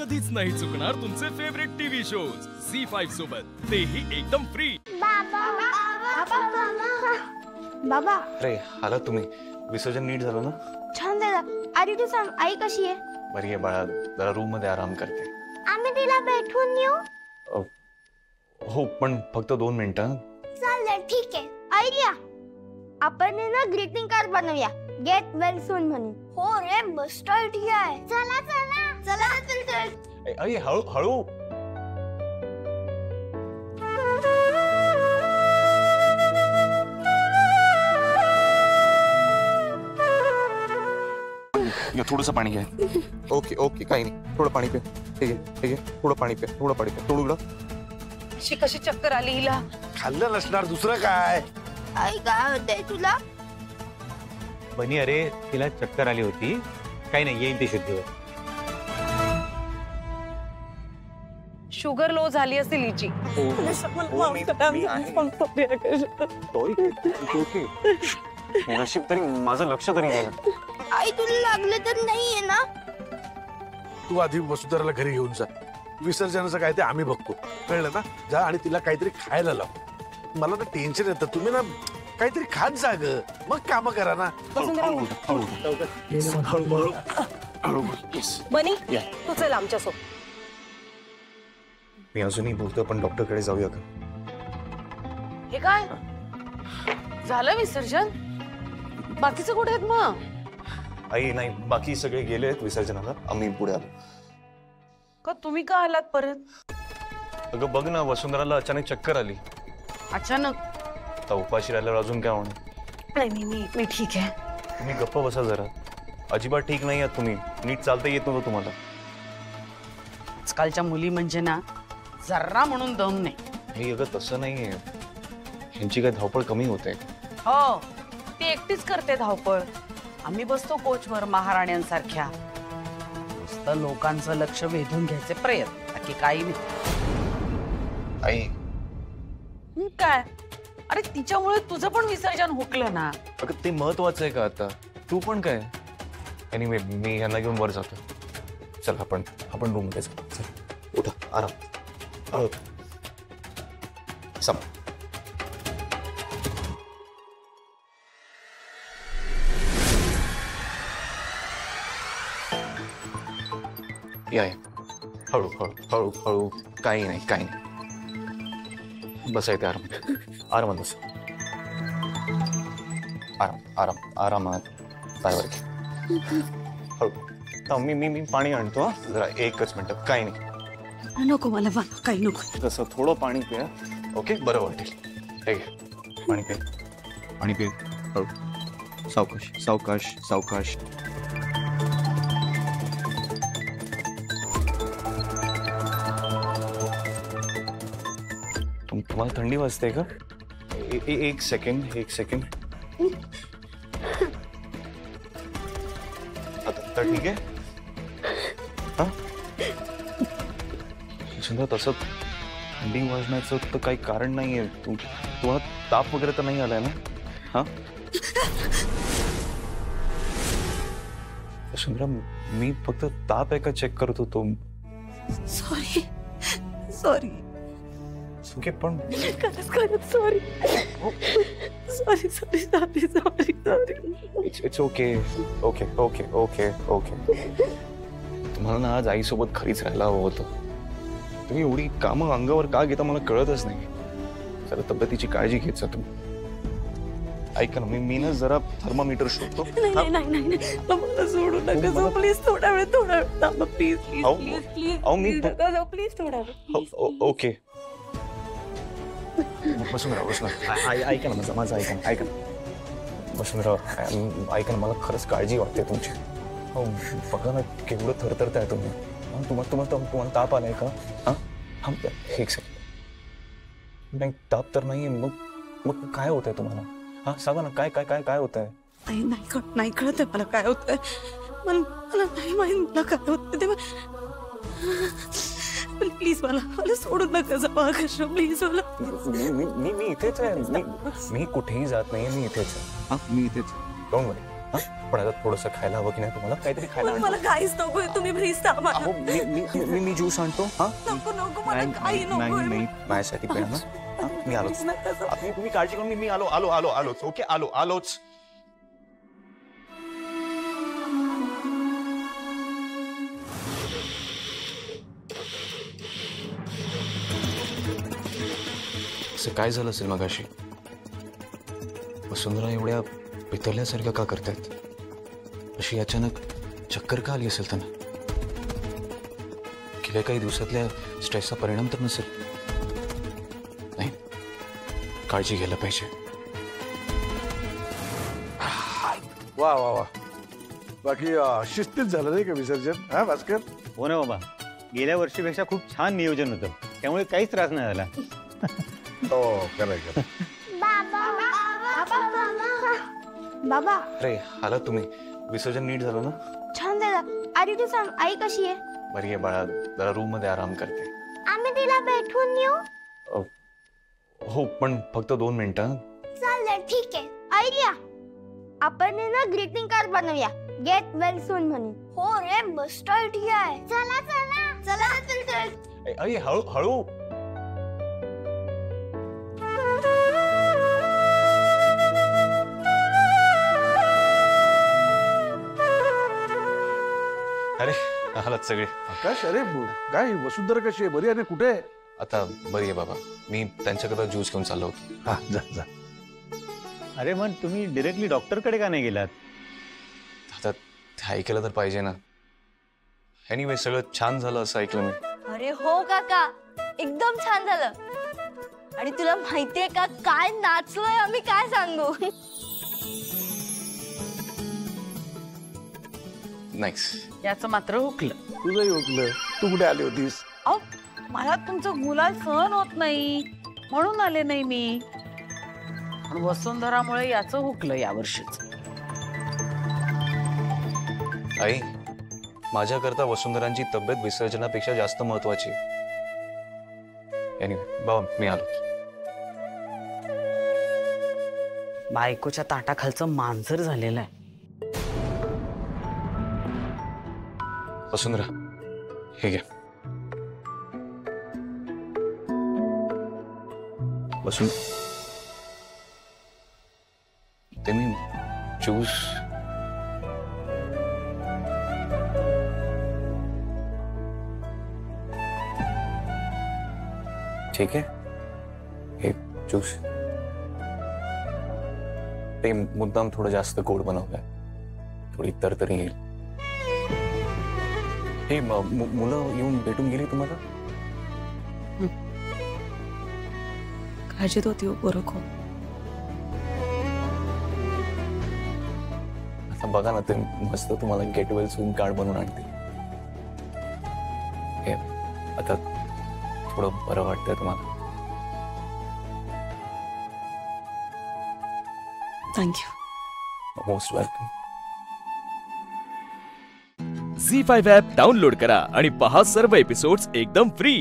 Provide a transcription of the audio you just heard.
कधीच नाही चुकणार तुमचे favourite TV shows Zee five सोबत. तेही एकदम फ्री बाबा बाबा अरे आला तुम्ही. विसर्जन नीट झालं ना? छान झालं. आधी तू सांग आई कशी आहे? बरी आहे बाळा. जरा रूम मध्ये आराम करते. आम्ही तिला भेटून येऊ. हो पण फक्त दोन मिनिटं चालेल ठीक आहे. आयडिया आपण ना ग्रीटिंग कार्ड बनवूया. गेट वेल सून म्हणून हो रे मस्त आयडिया आहे चला चला. चला ए, अरे हळू हळू। थोडस पाणी घ्या ओके ओके काही नाही. थोडं पाणी पे ठीक आहे ठीक आहे थोडं पाणी पे थोडं पाणी पे थोडं अशी कशी चक्कर आली हिला? खाल्लं नसणार दुसरं काय? आई काय होतंय तुला? बनी अरे तिला चक्कर आली होती. काही नाही येईल ती शुद्धीवर. शुगर लो झाली असेल हिची नशीब तरी माझं लक्ष तरी गेलं आई तुला लागलं तर नाहीये ना? तू आधी वसुधराला घरी घेऊन जा. विसर्जनाचं काय ते आम्ही बघतो. कळलं ना? जा आणि तिला काहीतरी खायला लाव. मला ना टेन्शन येतं. तुम्ही ना काहीतरी खात जा ग. मग काम करा ना. बनी तू चल आमच्या सोबत मी अजूनही बोलतो पण डॉक्टरकडे जाऊया का हे काय? झालं विसर्जन? बाकीचं कुठे आहेत मग? आई नाही बाकी सगळे गेले आहेत विसर्जनाला. आम्ही पुढे आलो. का तुम्ही का आलात परत? अगं बघ ना वसुंधराला अचानक चक्कर आली. अचानक? आता उपाशी राहिल्यावर अजून काय होणार? नाही मी मी मी ठीक आहे. तुम्ही गप्प बसा जरा. अजिबात ठीक नाही आहात तुम्ही. नीट चालता येत नव्हतं तुम्हाला. आजकालच्या मुली म्हणजे ना जर्रा म्हणून दम नाही. अगं तसं नाहीये. ह्यांची काय धावपळ कमी होते. हो ती एकटीच करते धावपळ. आम्ही बसतो कोचवर महाराण्यांसारख्या. नुसतं लोकांचं लक्ष वेधून घ्यायचे प्रयत्न बाकी काही नाही. आई. हं, काय? अरे तिच्यामुळे तुझं पण विसर्जन हुकलं ना. अगं ते महत्वाचं आहे का आता? तू पण काय? एनिवे मी ह्यांना घेऊन वर जातो. चल आपण आपण रूममध्ये जाऊ. चल उठा आराम. सम या या. हळू हळू हळू हळू काही नाही काही नाही। बसा आराम। आरामात बस आराम आराम आरामात पायवर घे हळू मी मी मी पाणी आणतो हं. जरा एकच मिनिट। काही नाही। नको मला काही नको तसं थोडं पाणी पे हं. ओके बरं वाटेल हे घे पाणी पे पाणी पे सावकाश सावकाश सावकाश तुम तुम्हाला थंडी वाजते का ए- ए- एक सेकंड एक सेकंड आता आता ठीक आहे हा सुंदर तसं थंडी वाजण्याचं तर काही कारण नाहीये. तू तुम्हाला ताप वगैरे तर नाही आलाय ना? हा? सुंदरा मी फक्त ताप आहे का चेक करत होतो. सॉरी सॉरी ओके पण sorry sorry sorry sorry sorry sorry it's it's okay okay okay okay okay तुम्हाला ना आज आईसोबत खरीच राहायला हवं होतं. तुम्ही एवढी कामं अंगावर का घेता मला कळतच नाही. जरा तब्येतीची काळजी घेत जा तुम्ही. ऐका ना मी मी ना जरा थर्मामीटर शोधतो. नाही नाही नाही नाही मला सोडू नका जाऊ प्लीज़ थोडा वेळ थोडा वेळ. थांबा प्लीज़ प्लीज़ प्लीज़ प्लीज़ अहो, मी नका जाऊ प्लीज़ थोडा वेळ ओके. बसून राहा बसून ऐका ना माझं माझं ऐका ऐका ना. बसून राहा. ऐ- ऐका ना मला खरंच काळजी वाटते तुमची. हो बघा ना केवढं थरथरत आहे तुम्ही. हा, तुम्हाला तुम्हाला तुम्हाला ताप आलाय का हा हा एक सेकंड नाही ताप तर नाही मग मग काय होत आहे तुम्हाला हा सांगा ना काय काय काय काय होत आहे नाही नाही कळ नाही कळत मला काय होतंय मला मला नाही माहित मला काय होतं ते प्लीज़ मला मला सोडून नका जाऊ आकाश प्लीज़ मला मी मी मी इथेच आहे मी कुठेही जात नाही मी इथेच आहे हा मी इथेच डोंट वरी हा? पण आता थोडंसं खायला हवं की नाही तुम्हाला? काहीतरी खायला. मला काहीच नकोय तुम्ही प्लीज थांबा. अहो मी मी मी- मी ज्यूस आणतो हा? नको नको मला नाही काही नाही नकोय. नाही माझ्यासाठी ना. हा? मी आलो Please नका जाऊ. तुम्ही तुम्ही काळजी करून मी मी आलो आलो आलो आलोच. ओके आलो आलोच. असं काय झालं असेल मगाशी? वसुंधरा एवढ्या पितरल्यासारख्या का करतायत? अशी अचानक चक्कर का आली असेल त्यांना? गेल्या काही दिवसातल्या स्ट्रेसचा परिणाम तर नसेल. नाही काळजी घ्यायला पाहिजे. वा वा वा. बाकी शिस्तीत झालं नाही का विसर्जन? हा भास्कर? हो ना बाबा. गेल्या वर्षीपेक्षा खूप छान नियोजन होतं. त्यामुळे काहीच त्रास नाही झाला. हो खरं बाबा। अरे आला तुम्ही. विसर्जन नीट झालं ना? छान झालं. आधी तू सांग आई कशी आहे? बरी आहे बाळा. जरा रूम मध्ये आराम करते. आम्ही तिला भेटून येऊ? हो पण फक्त दोन मिनिटं चालेल ठीक आहे. आयडिया आपण आहे ना ग्रीटिंग कार्ड बनवूया. गेट वेल सून म्हणून. हो रे मस्त आयडिया आहे. चला चला. चला चल. चल अरे हळू हळू. अरे आलात सगळे. आकाश अरे काय वसुंधरा कशी आहे? बरी आहे ना? कुठे आहे? आता बरी आहे बाबा. मी त्यांच्याकडे ज्यूस घेऊन चाललो होतो. हा जा जा. अरे मग तुम्ही डिरेक्टली डॉक्टरकडे का नाही गेलात? आता ते ऐकायला तर पाहिजे ना. एनिवे सगळं छान झालं असं ऐकलं मी. अरे हो काका. एकदम छान झालं. आणि तुला माहितीये का काय नाचलोय आम्ही काय सांगू? नाईस याचं मात्र हुकलं. तुझंही ओळखलं तू कुठे आली होतीस? अहो मला तुमचं गुलाल सहन होत नाही. म्हणून आले नाही मी. पण वसुंधरामुळे याचं हुकलं यावर्षीच. आई माझ्याकरता वसुंधरांची तब्येत विसर्जनापेक्षा जास्त महत्वाची एनिवे बाबा मी आलो. बायकोच्या ताटाखालचं मांजर झालेलं आहे. वसुंधरा हे। घ्या वसुं ते मी ठीक हे। ज्यूस ते मुद्दाम थोडं जास्त गोड बनवलंय थोडी तरतरी येईल हे मुलं येऊन भेटून गेली तुम्हाला? काळजीत होती बरोबर आता बघा ना ते मस्त तुम्हाला गेट वेल कार्ड बनवून आणते हे आता थोडं बरं वाटतंय तुम्हाला. Thank you most welcome Zee five app download करा पहा सर्व एपिसोड्स एकदम फ्री